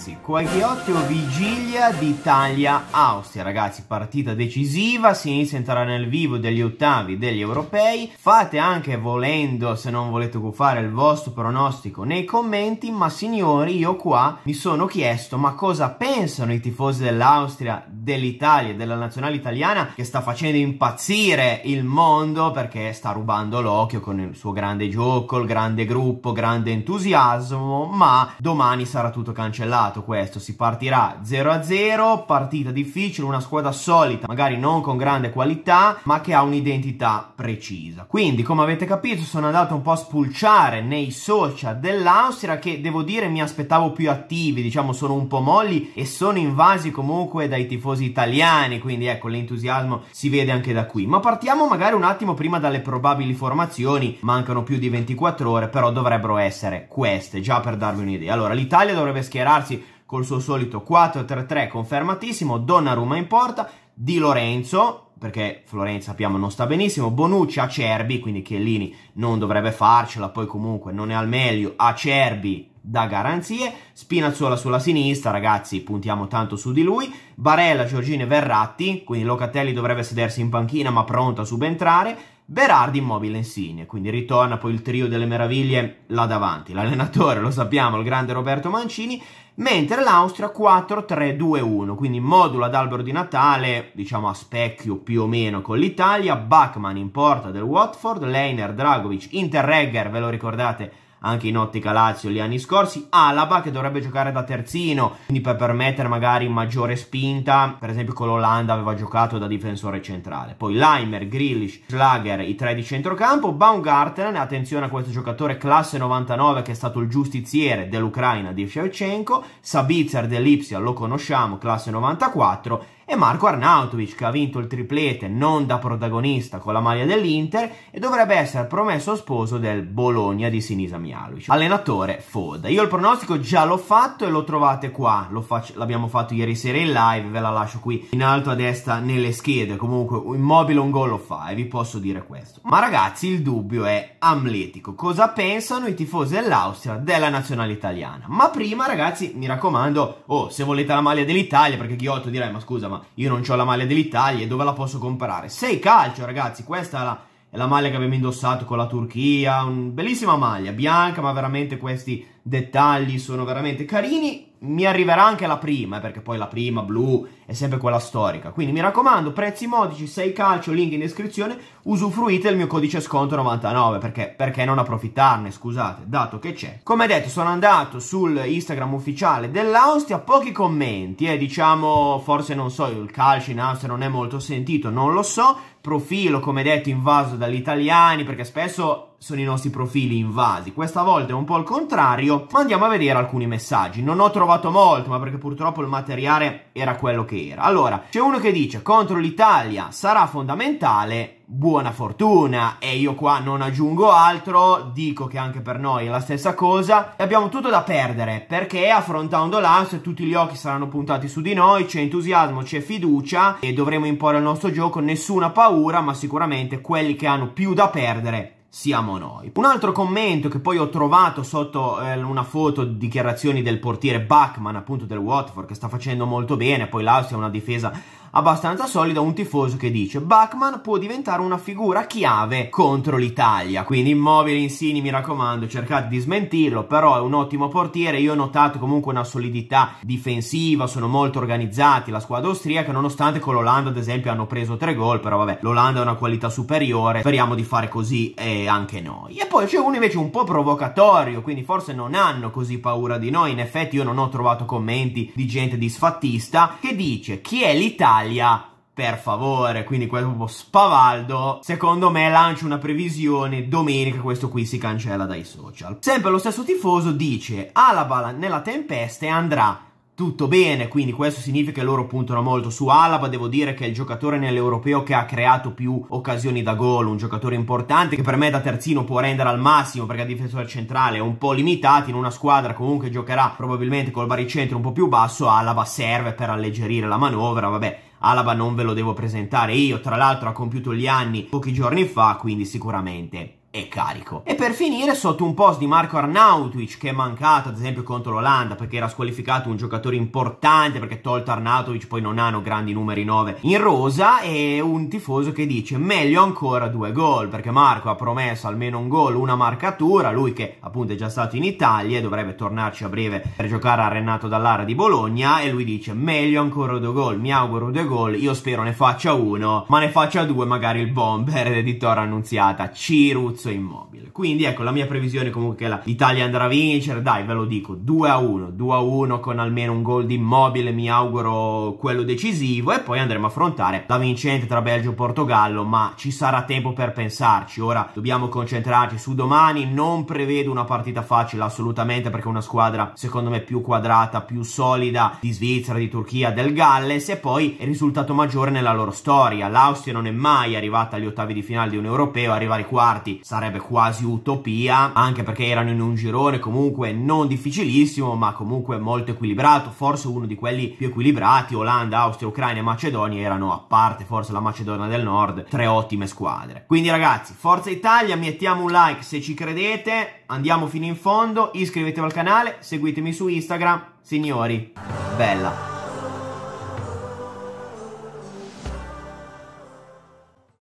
ragazzi, qualche ottimo vigilia d'Italia-Austria, ragazzi, partita decisiva, si inizia a entrare nel vivo degli ottavi degli europei, fate anche volendo, se non volete fare il vostro pronostico nei commenti, ma signori, io qua mi sono chiesto, ma cosa pensano i tifosi dell'Austria, dell'Italia, della nazionale italiana, che sta facendo impazzire il mondo perché sta rubando l'occhio con il suo grande gioco, il grande gruppo, grande entusiasmo, ma domani sarà tutto cancellato questo, si partirà 0-0, partita difficile, una squadra solita, magari non con grande qualità, ma che ha un'identità precisa. Quindi, come avete capito, sono andato un po' a spulciare nei social dell'Austria che devo dire mi aspettavo più attivi, diciamo sono un po' molli e sono invasi comunque dai tifosi italiani, quindi ecco l'entusiasmo si vede anche da qui. Ma partiamo magari un attimo prima dalle probabili formazioni, mancano più di 24 ore, però dovrebbero essere queste, già per darvi un'idea. Allora, l'Italia dovrebbe schierarsi col suo solito 4-3-3 confermatissimo, Donnarumma in porta, Di Lorenzo, perché Florenza sappiamo non sta benissimo, Bonucci, Acerbi, quindi Chiellini non dovrebbe farcela, poi comunque non è al meglio, Acerbi da garanzie, Spinazzola sulla sinistra, ragazzi puntiamo tanto su di lui, Barella, Giorgini e Verratti, quindi Locatelli dovrebbe sedersi in panchina ma pronto a subentrare, Berardi immobile insigne, quindi ritorna poi il trio delle meraviglie là davanti. L'allenatore, lo sappiamo, il grande Roberto Mancini, mentre l'Austria 4-3-2-1, quindi modulo ad albero di Natale, diciamo a specchio più o meno con l'Italia, Bachmann in porta del Watford, Leiner, Dragovic, Interregger, ve lo ricordate, anche in ottica Lazio gli anni scorsi, Alaba che dovrebbe giocare da terzino, quindi per permettere magari maggiore spinta, per esempio con l'Olanda aveva giocato da difensore centrale, poi Leimer, Grealish, Schlager, i tre di centrocampo, Baumgarten, attenzione a questo giocatore classe 99 che è stato il giustiziere dell'Ucraina di Shevchenko, Sabitzer dell'Ipsia lo conosciamo, classe 94, e Marco Arnautovic che ha vinto il triplete non da protagonista con la maglia dell'Inter e dovrebbe essere promesso sposo del Bologna di Sinisa Mialovic. Allenatore Foda. Io il pronostico già l'ho fatto e lo trovate qua, l'abbiamo fatto ieri sera in live, ve la lascio qui in alto a destra nelle schede, comunque immobile un gol lo fa e vi posso dire questo. Ma ragazzi il dubbio è amletico, cosa pensano i tifosi dell'Austria della nazionale italiana? Ma prima ragazzi mi raccomando, oh se volete la maglia dell'Italia perché Ghiotto direi ma scusa ma io non ho la maglia dell'Italia dove la posso comprare? Sei calcio ragazzi, questa è la, è la maglia che abbiamo indossato con la Turchia, un, bellissima maglia, bianca ma veramente questi dettagli sono veramente carini mi arriverà anche la prima, eh, perché poi la prima blu è sempre quella storica. Quindi mi raccomando, prezzi modici, 6 calcio, link in descrizione, usufruite del mio codice sconto 99, perché, perché non approfittarne, scusate, dato che c'è. Come detto, sono andato sul Instagram ufficiale dell'Austria, pochi commenti, eh, diciamo, forse non so, il calcio in Austria non è molto sentito, non lo so, profilo, come detto, invaso dagli italiani, perché spesso sono i nostri profili invasi. Questa volta è un po' il contrario, ma andiamo a vedere alcuni messaggi. Non ho trovato molto, ma perché purtroppo il materiale era quello che era. Allora, c'è uno che dice contro l'Italia sarà fondamentale, buona fortuna e io qua non aggiungo altro, dico che anche per noi è la stessa cosa e abbiamo tutto da perdere perché affrontando l'Austria tutti gli occhi saranno puntati su di noi, c'è entusiasmo, c'è fiducia e dovremo imporre il nostro gioco, nessuna paura ma sicuramente quelli che hanno più da perdere siamo noi. Un altro commento che poi ho trovato sotto eh, una foto dichiarazioni del portiere Bachmann appunto del Watford che sta facendo molto bene, poi l'Austria ha una difesa abbastanza solida, un tifoso che dice Bachmann può diventare una figura chiave contro l'Italia, quindi immobile Insigne mi raccomando cercate di smentirlo, però è un ottimo portiere, io ho notato comunque una solidità difensiva, sono molto organizzati. La squadra austriaca, nonostante con l'Olanda ad esempio hanno preso tre gol, però vabbè l'Olanda ha una qualità superiore, speriamo di fare così eh, anche noi. E poi c'è uno invece un po' provocatorio, quindi forse non hanno così paura di noi, in effetti io non ho trovato commenti di gente disfattista che dice chi è l'Italia Italia per favore, quindi questo spavaldo, secondo me lancia una previsione, domenica questo qui si cancella dai social. Sempre lo stesso tifoso dice, Alaba nella tempesta andrà tutto bene, quindi questo significa che loro puntano molto su Alaba, devo dire che è il giocatore nell'europeo che ha creato più occasioni da gol, un giocatore importante che per me da terzino può rendere al massimo perché a difensore centrale è un po' limitato, in una squadra comunque giocherà probabilmente col baricentro un po' più basso, Alaba serve per alleggerire la manovra, vabbè Alaba non ve lo devo presentare. Io, tra l'altro ha compiuto gli anni pochi giorni fa, quindi sicuramente e carico. E per finire, sotto un post di Marco Arnautovic, che è mancato ad esempio contro l'Olanda perché era squalificato un giocatore importante, perché tolto Arnautovic poi non hanno grandi numeri 9 in rosa, e un tifoso che dice meglio ancora due gol, perché Marco ha promesso almeno un gol, una marcatura, lui che appunto è già stato in Italia e dovrebbe tornarci a breve per giocare a Renato Dallara di Bologna, e lui dice meglio ancora due gol, mi auguro due gol, io spero ne faccia uno, ma ne faccia due magari il bomber editore annunziata, Ciruz Pozzo Immobile. Quindi ecco la mia previsione comunque che l'Italia andrà a vincere, dai ve lo dico, 2 a 1, 2 a 1 con almeno un gol di Immobile, mi auguro quello decisivo e poi andremo a affrontare la vincente tra Belgio e Portogallo, ma ci sarà tempo per pensarci. Ora dobbiamo concentrarci su domani, non prevedo una partita facile assolutamente perché è una squadra secondo me più quadrata, più solida di Svizzera, di Turchia, del Galles e poi il risultato maggiore nella loro storia. L'Austria non è mai arrivata agli ottavi di finale di un europeo, arrivare ai quarti sarebbe quasi utopia, anche perché erano in un girone comunque non difficilissimo, ma comunque molto equilibrato, forse uno di quelli più equilibrati, Olanda, Austria, Ucraina e Macedonia erano, a parte forse la Macedonia del Nord, tre ottime squadre. Quindi ragazzi, Forza Italia, mettiamo un like se ci credete, andiamo fino in fondo, iscrivetevi al canale, seguitemi su Instagram, signori, bella.